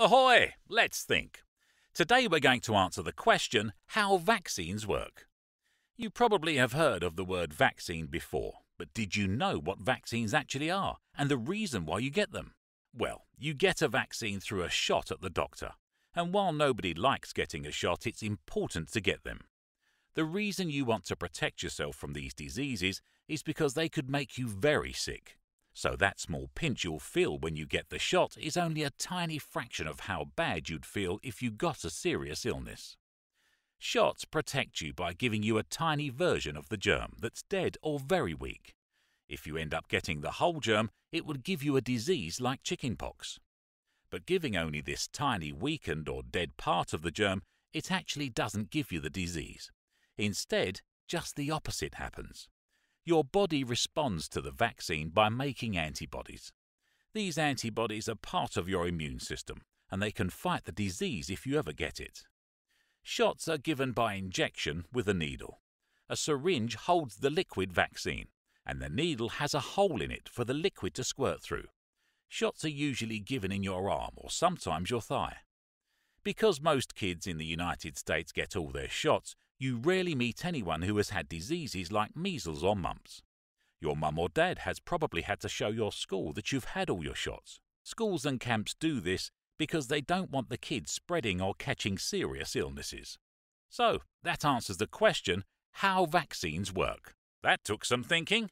Ahoy! Let's think. Today we're going to answer the question how vaccines work. You probably have heard of the word vaccine before, but did you know what vaccines actually are and the reason why you get them? Well, you get a vaccine through a shot at the doctor, and while nobody likes getting a shot, it's important to get them. The reason you want to protect yourself from these diseases is because they could make you very sick. So that small pinch you'll feel when you get the shot is only a tiny fraction of how bad you'd feel if you got a serious illness. Shots protect you by giving you a tiny version of the germ that's dead or very weak. If you end up getting the whole germ, it would give you a disease like chickenpox. But giving only this tiny weakened or dead part of the germ, it actually doesn't give you the disease. Instead, just the opposite happens. Your body responds to the vaccine by making antibodies. These antibodies are part of your immune system, and they can fight the disease if you ever get it. Shots are given by injection with a needle. A syringe holds the liquid vaccine, and the needle has a hole in it for the liquid to squirt through. Shots are usually given in your arm or sometimes your thigh. Because most kids in the United States get all their shots, you rarely meet anyone who has had diseases like measles or mumps. Your mum or dad has probably had to show your school that you've had all your shots. Schools and camps do this because they don't want the kids spreading or catching serious illnesses. So, that answers the question how vaccines work. That took some thinking.